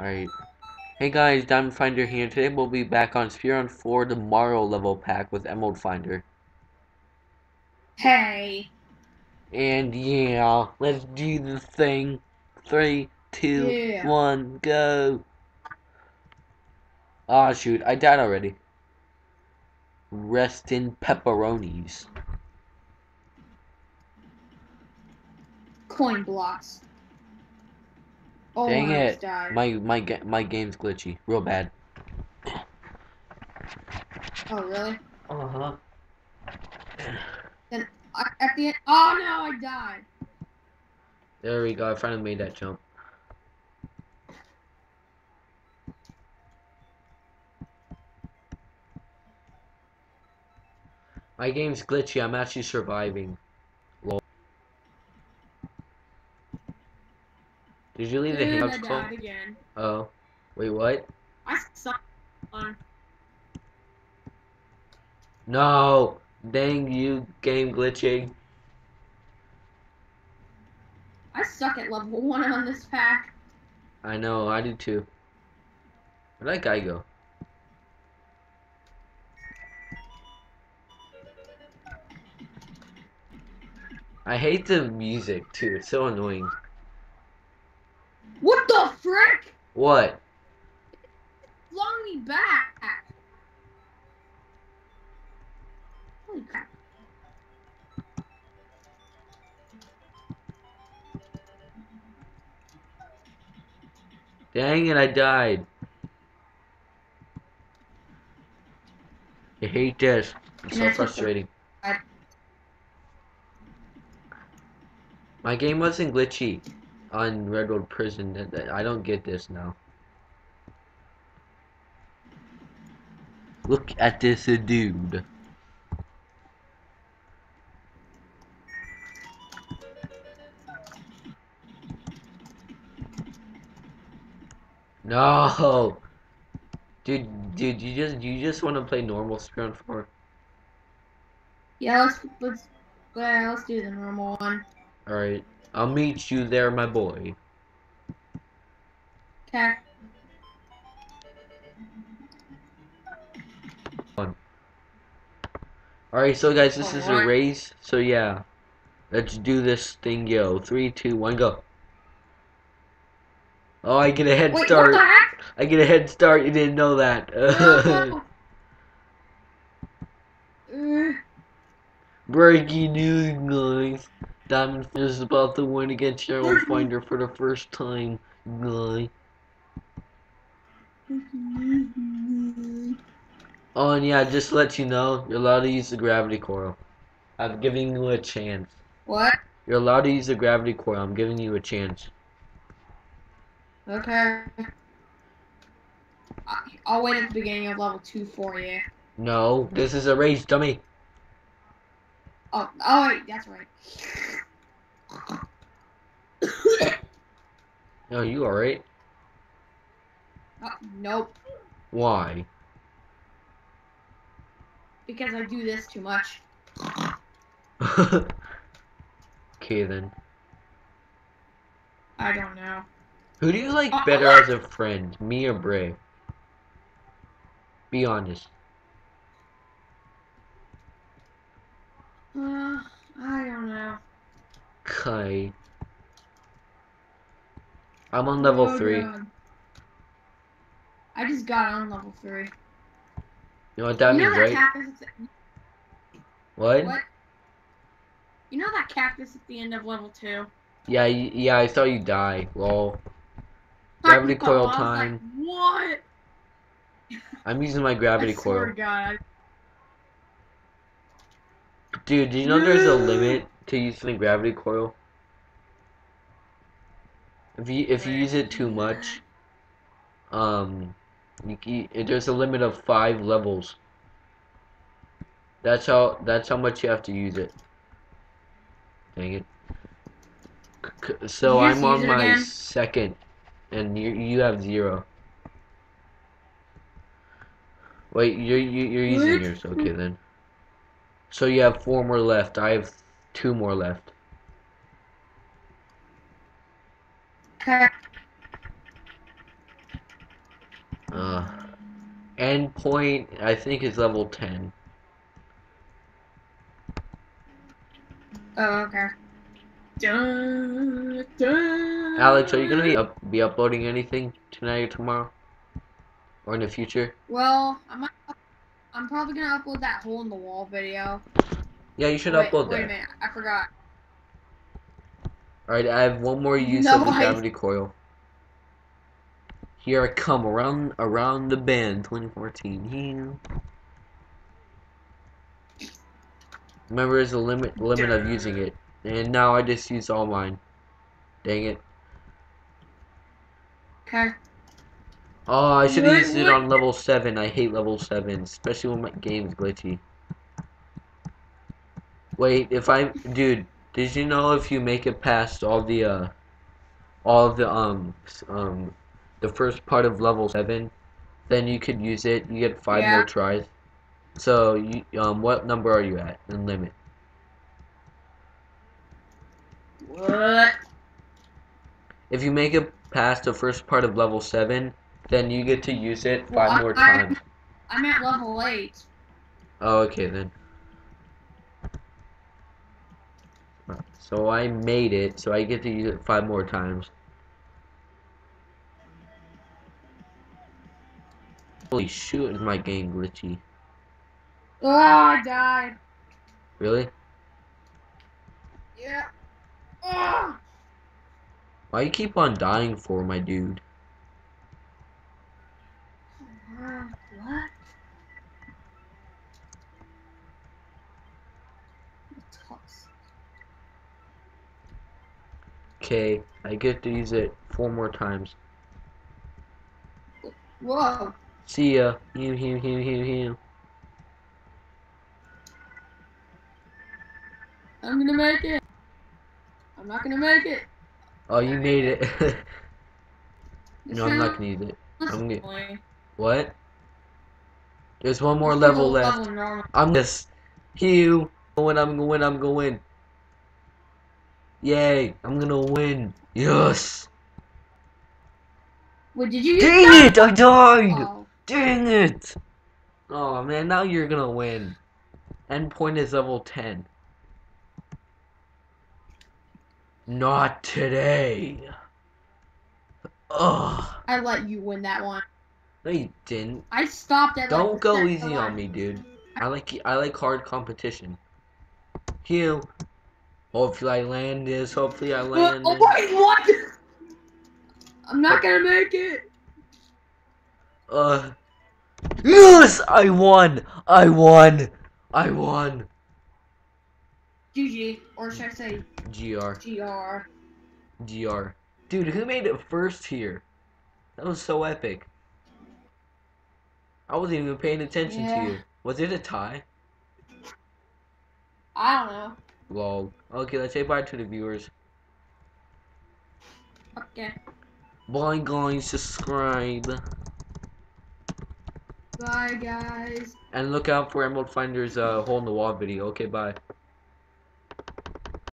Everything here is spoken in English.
Alright. Hey guys, Diamond Finder here. Today we'll be back on Speed Run 4 the Mario level pack with Emerald Finder. Hey. And yeah, let's do the thing. Three, two, Yeah. one, go. Ah shoot, I died already. Rest in pepperonis. Coin blocks. Oh, Dang it. died. My my my game's glitchy. Real bad. Oh, really? Uh-huh. I, at the end. Oh, no, I died. There we go. I finally made that jump. My game's glitchy. I'm actually surviving. Lol. Did you leave the and I hangouts died closed? again. Oh. Wait, what? I suck. On. No! Dang you, game glitching. I suck at level 1 on this pack. I know, I do too. Where'd that guy go? I hate the music too, it's so annoying. What the frick? What? Flung me back. Holy crap. Dang it, I died. I hate this. It's so frustrating. My game wasn't glitchy on Redwood Prison. That- that- I don't get this now. Look at this dude. No, dude, dude, you just you just want to play normal Spear Four. Yeah, let's let's yeah, let's do the normal one. All right, I'll meet you there, my boy. Okay. All right, so guys, this is a race. So yeah, let's do this thing, yo. Three, two, one, go. Oh, I get a head Wait, start. what the heck? I get a head start. You didn't know that. No. Uh, Breaking news, guys. Diamond is about to win against Cheryl Finder for the first time, guy. Oh, and yeah, just to let you know, you're allowed to use the gravity coil. I'm giving you a chance. what? You're allowed to use the gravity coil. I'm giving you a chance. Okay. I- I'll wait at the beginning of level two for you. No, this is a race, dummy. Oh, oh that's right. No, you alright? Oh, nope, Why? because I do this too much. okay then. I don't know. Who do you like Uh, better what? as a friend, me or Bray? Be honest. Uh, I don't know. Okay. I'm on oh, level Oh, three. God. I just got on level three. You know what that you means, that right? cactus? What? what? You know that cactus at the end of level two? Yeah, yeah, I saw you die. Lol. Gravity coil time. Like, what? I'm using my gravity coil. God. Dude, do you know there's a limit to using the gravity coil? If you if you use it too much, um, you, there's a limit of five levels. That's how that's how much you have to use it. Dang it. C- c- So I'm on my again? second, and you you have zero. Wait, you're you, you're using yours. Okay then. So you have four more left. I have two more left. Uh, okay. Endpoint, I think, is level 10. Oh, okay. Dun, dun. Alex, are you gonna be up, be uploading anything tonight or tomorrow, or in the future? Well, I might, I'm probably gonna upload that hole in the wall video. Yeah, you should wait, upload wait a that. minute, I forgot. All right, I have one more use No, of the gravity coil. Here I come around around the bend, 2014. Yeah. Remember, there's a limit limit of using it, and now I just use all mine. Dang it! Okay. Oh, I should have used it on level seven. I hate level seven, especially when my game's glitchy. Wait, if I, dude, did you know if you make it past all the, uh, all the, um, um, the first part of level seven, then you could use it. You get five Yeah. more tries. So, you, um, what number are you at in limit? What? If you make it past the first part of level seven, then you get to use it five I- more times. I'm at level eight. Oh, okay then. So I made it, so I get to use it five more times. Holy shoot, is my game glitchy. Oh, I died. Really? Yeah. Oh. Why you keep on dying for, my dude? Uh, what? Toss. Okay, I get to use it four more times. Whoa. See ya. Hew, hew, hew, hew, hew. I'm gonna make it. I'm not gonna make it. Oh, you made it. No, I'm not gonna use it. I'm annoying. What? There's one more level left. I'm just Hew. Going, I'm going, I'm going. Yay, I'm gonna win. Yes. What did you Dang it, I died. Oh. Dang it. Oh man, now you're gonna win. Endpoint is level 10. Not today. Ugh. I let you win that one. No, you didn't. I stopped at Don't the go easy on me, dude. I like I like hard competition. Hew. Hopefully I land this. Hopefully I land oh this. wait, what? I'm not gonna make it. Uh. Yes, I won. I won. I won. GG, or should I say Gr. GR? Gr. Dude, who made it first here? That was so epic. I wasn't even paying attention Yeah. to you. Was it a tie? I don't know. Lol. Okay, let's say bye to the viewers. Okay. Bye guys, subscribe. Bye, guys. And look out for Emerald Finder's uh, hole in the wall video. Okay, bye.